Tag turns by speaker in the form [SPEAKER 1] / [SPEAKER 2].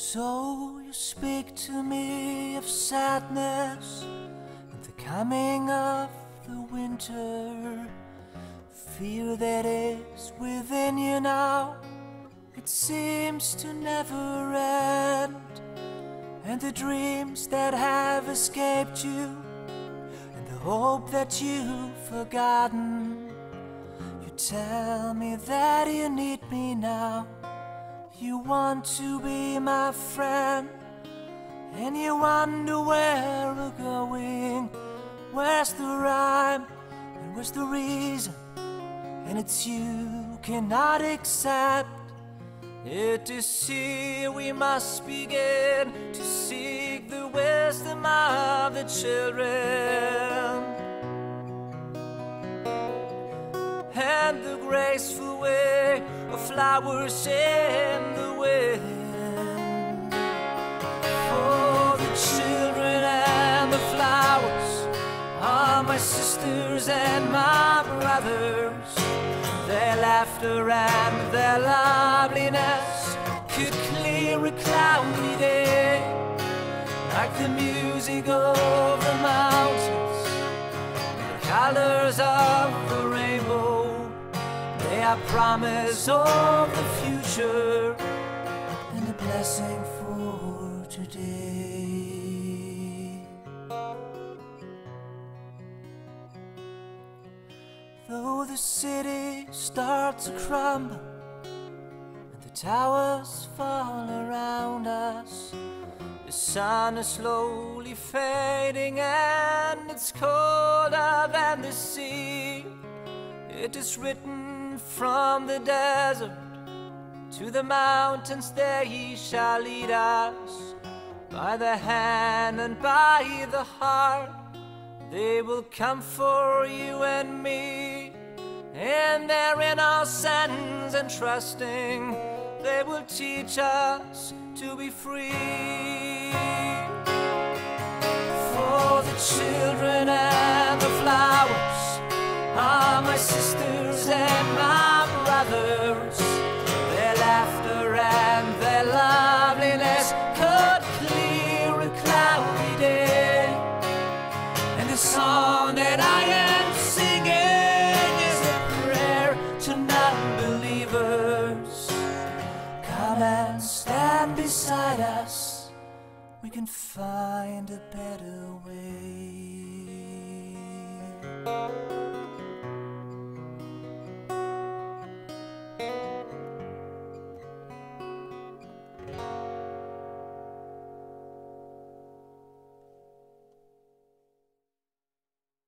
[SPEAKER 1] So you speak to me of sadness and the coming of the winter. Fear that is within you now, it seems to never end. And the dreams that have escaped you, and the hope that you've forgotten. You tell me that you need me now. You want to be my friend, and you wonder where we're going. Where's the rhyme, and where's the reason? And it's you cannot accept. It is here we must begin to seek the wisdom of the children and the graceful way of flowers in the wind. For the children and the flowers are my sisters and my brothers. Their laughter and their loveliness could clear a cloudy day, like the music of the mountains, the colors of the rainbow. They promise of the future and a blessing for today. Though the city starts to crumble and the towers fall around us, the sun is slowly fading and it's colder than the sea. It is written from the desert to the mountains, there he shall lead us by the hand and by the heart. They will come for you and me, and their innocence and trusting, they will teach us to be free. Sisters and my brothers. Their laughter and their loveliness could clear a cloudy day. And the song that I am singing is a prayer to non-believers. Come and stand beside us. We can find a